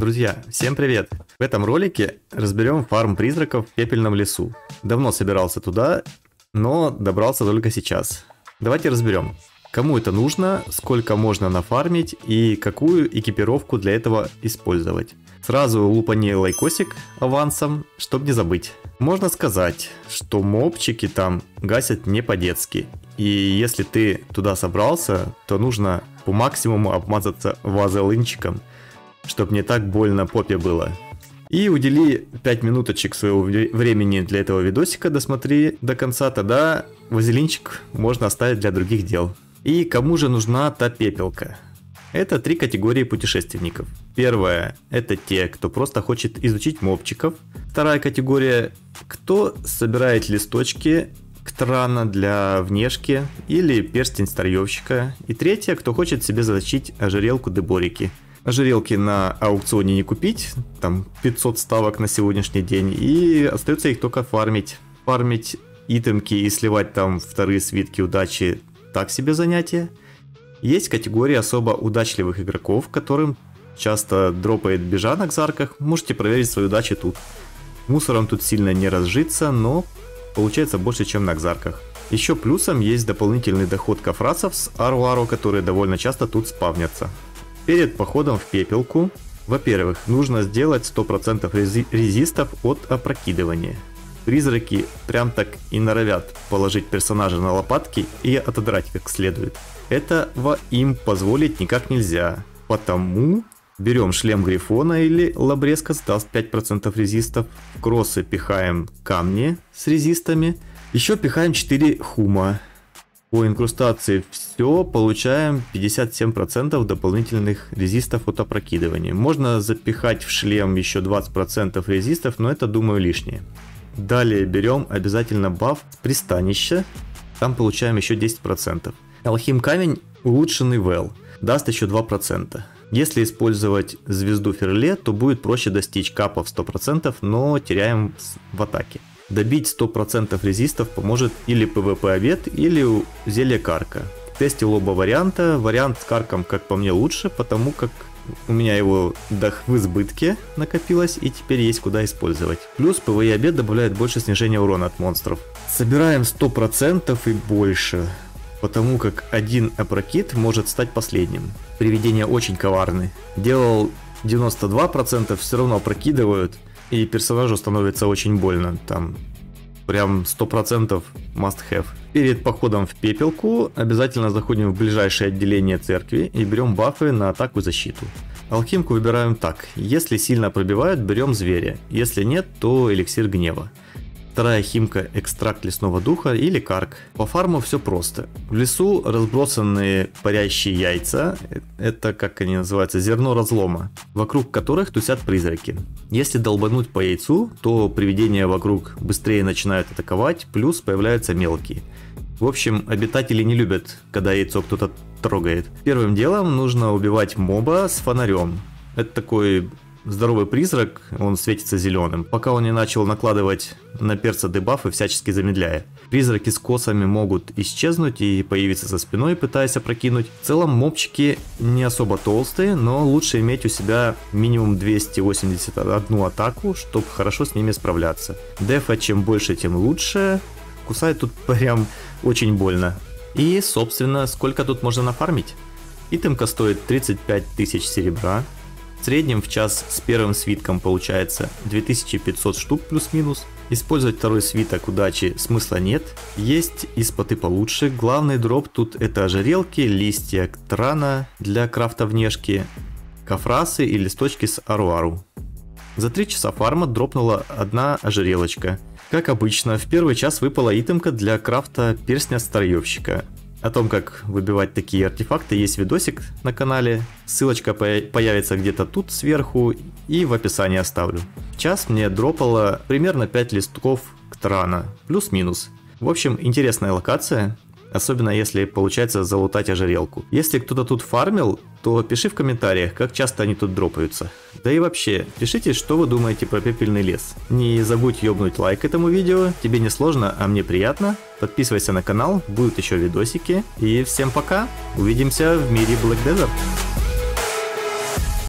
Друзья, всем привет! В этом ролике разберем фарм призраков в пепельном лесу. Давно собирался туда, но добрался только сейчас. Давайте разберем, кому это нужно, сколько можно нафармить и какую экипировку для этого использовать. Сразу лупани лайкосик авансом, чтобы не забыть. Можно сказать, что мобчики там гасят не по-детски. И если ты туда собрался, то нужно по максимуму обмазаться вазелинчиком чтобы не так больно попе было. И удели 5 минуточек своего времени для этого видосика, досмотри до конца, тогда вазелинчик можно оставить для других дел. И кому же нужна та пепелка? Это три категории путешественников. Первая – это те, кто просто хочет изучить мобчиков. Вторая категория – кто собирает листочки ктрана для внешки или перстень старьевщика. И третья – кто хочет себе заточить ожерелку деборики – ожерелки на аукционе не купить, там 500 ставок на сегодняшний день, и остается их только фармить. Фармить итемки и сливать там вторые свитки удачи так себе занятие. Есть категория особо удачливых игроков, которым часто дропает бежа на кзарках, можете проверить свою удачу тут. Мусором тут сильно не разжиться, но получается больше, чем на кзарках. Еще плюсом есть дополнительный доход кафрасов с Ару-Ару, которые довольно часто тут спавнятся. Перед походом в пепелку, во-первых, нужно сделать 100% рези резистов от опрокидывания. Призраки прям так и норовят положить персонажа на лопатки и отодрать как следует. Этого им позволить никак нельзя, потому берем шлем Грифона или Лабреска даст 5% резистов, кроссы пихаем камни с резистами, еще пихаем 4 хума, по инкрустации все, получаем 57% дополнительных резистов от опрокидывания. Можно запихать в шлем еще 20% резистов, но это, думаю, лишнее. Далее берем обязательно баф пристанища, там получаем еще 10%. Алхим камень улучшенный вел, даст еще 2%. Если использовать звезду Ферле, то будет проще достичь капов 100%, но теряем в атаке. Добить 100% резистов поможет или PvP обед, или зелье карка. Тестил оба варианта. Вариант с карком, как по мне, лучше, потому как у меня его дах в избытке накопилось и теперь есть куда использовать. Плюс PvE обед добавляет больше снижения урона от монстров. Собираем 100% и больше, потому как один опрокид может стать последним. Привидения очень коварны. Делал 92%, все равно опрокидывают – и персонажу становится очень больно. Там прям 100% must have. Перед походом в пепелку обязательно заходим в ближайшее отделение церкви и берем бафы на атаку и защиту. Алхимку выбираем так. Если сильно пробивают, берем зверя. Если нет, то эликсир гнева. Вторая химка – экстракт лесного духа или карк. По фарму все просто. В лесу разбросаны парящие яйца, это как они называются, зерно разлома, вокруг которых тусят призраки. Если долбануть по яйцу, то привидения вокруг быстрее начинают атаковать, плюс появляются мелкие. В общем, обитатели не любят, когда яйцо кто-то трогает. Первым делом нужно убивать моба с фонарем. Это такой здоровый призрак, он светится зеленым, пока он не начал накладывать на перца дебафы, всячески замедляя. Призраки с косами могут исчезнуть и появиться за спиной, пытаясь опрокинуть. В целом мобчики не особо толстые, но лучше иметь у себя минимум 281 атаку, чтобы хорошо с ними справляться. Дефа чем больше, тем лучше. Кусает тут прям очень больно. И, собственно, сколько тут можно нафармить? Итемка стоит 35 тысяч серебра, в среднем в час с первым свитком получается 2500 штук плюс-минус. Использовать второй свиток удачи смысла нет. Есть и споты получше. Главный дроп тут это ожерелки, листья трана для крафта внешки, кафрасы и листочки с аруару. За 3 часа фарма дропнула одна ожерелочка. Как обычно, в первый час выпала итемка для крафта перстня старьевщика. О том, как выбивать такие артефакты, есть видосик на канале. Ссылочка появится где-то тут сверху и в описании оставлю. Час мне дропало примерно 5 листков Ктрана, плюс-минус. В общем, интересная локация. Особенно если получается залутать ожерелку. Если кто-то тут фармил, то пиши в комментариях, как часто они тут дропаются. Да и вообще, пишите, что вы думаете про пепельный лес. Не забудь ёбнуть лайк этому видео, тебе не сложно, а мне приятно. Подписывайся на канал, будут еще видосики. И всем пока, увидимся в мире Black Desert.